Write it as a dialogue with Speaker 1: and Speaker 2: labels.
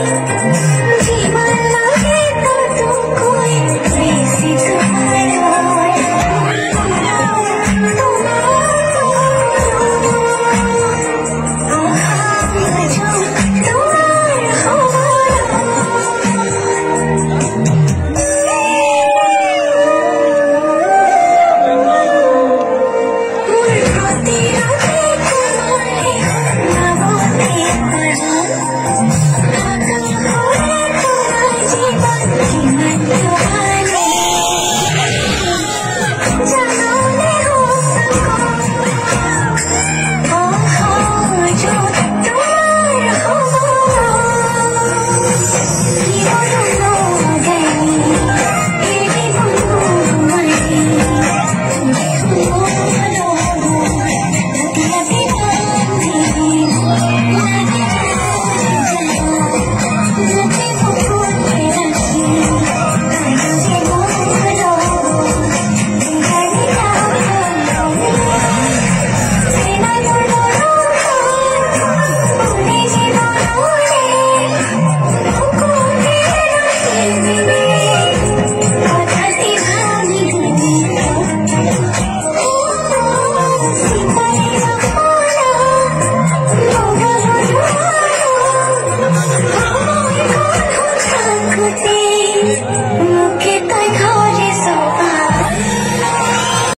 Speaker 1: Música